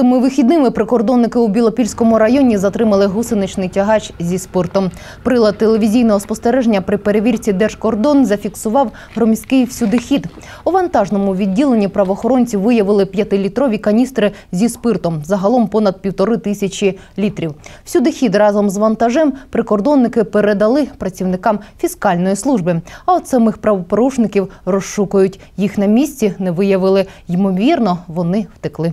Цими вихідними прикордонники у Білопільському районі затримали гусеничний тягач зі спиртом. Прилад телевізійного спостереження при перевірці Держкордон зафіксував громіський всюдихід. У вантажному відділенні правоохоронці виявили п'ятилітрові каністри зі спиртом, загалом понад півтори тисячі літрів. Всюдихід разом з вантажем прикордонники передали працівникам фіскальної служби. А от самих правопорушників розшукують. Їх на місці не виявили. Ймовірно, вони втекли.